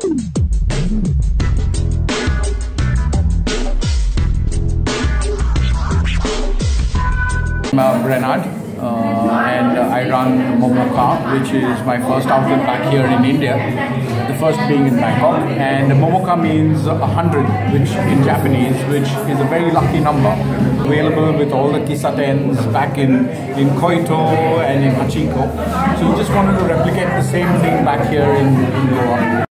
I'm uh, Brenard uh, and I run Momoka, which is my first outlet back here in India. The first being in Bangkok. And Momoka means a hundred, which in Japanese, which is a very lucky number. Available with all the kissatens back in, in Kyoto and in Hachiko. So we just wanted to replicate the same thing back here in, in Goa.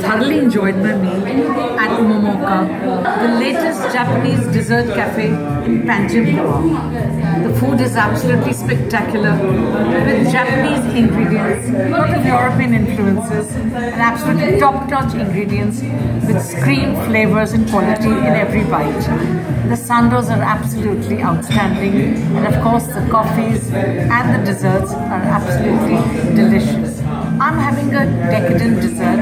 Thoroughly enjoyed my meal at Momoka, the latest Japanese dessert cafe in Panjim. The food is absolutely spectacular with Japanese ingredients, lot of European influences, and absolutely top-notch ingredients with screen flavors and quality in every bite. The sandos are absolutely outstanding, and of course the coffees and the desserts are absolutely delicious. I'm having a decadent dessert,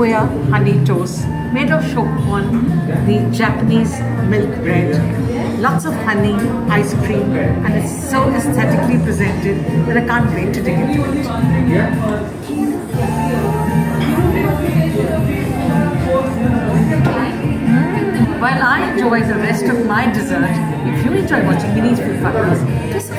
Honey toast, made of shokupon, the Japanese milk bread, lots of honey, ice cream, and it's so aesthetically presented that I can't wait to dig into it. Mm, While I enjoy the rest of my dessert, if you enjoy watching Mini's Food Fundas, please